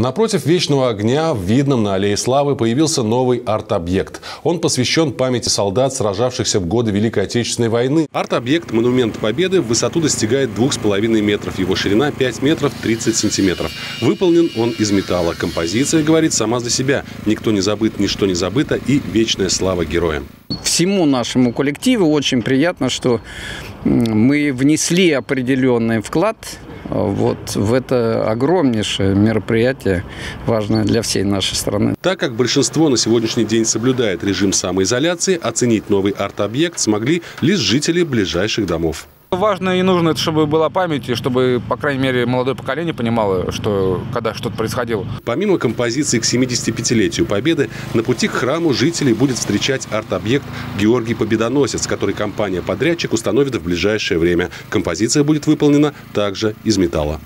Напротив Вечного огня в Видном на Аллее Славы появился новый арт-объект. Он посвящен памяти солдат, сражавшихся в годы Великой Отечественной войны. Арт-объект «Монумент Победы» в высоту достигает 2,5 метров. Его ширина 5 метров 30 сантиметров. Выполнен он из металла. Композиция говорит сама за себя. Никто не забыт, ничто не забыто и вечная слава героям. Всему нашему коллективу очень приятно, что мы внесли определенный вклад вот в это огромнейшее мероприятие, важное для всей нашей страны. Так как большинство на сегодняшний день соблюдает режим самоизоляции, оценить новый арт-объект смогли лишь жители ближайших домов. Важно и нужно, чтобы была память, и чтобы, по крайней мере, молодое поколение понимало, что когда что-то происходило. Помимо композиции к 75-летию Победы, на пути к храму жителей будет встречать арт-объект «Георгий Победоносец», который компания-подрядчик установит в ближайшее время. Композиция будет выполнена также из металла.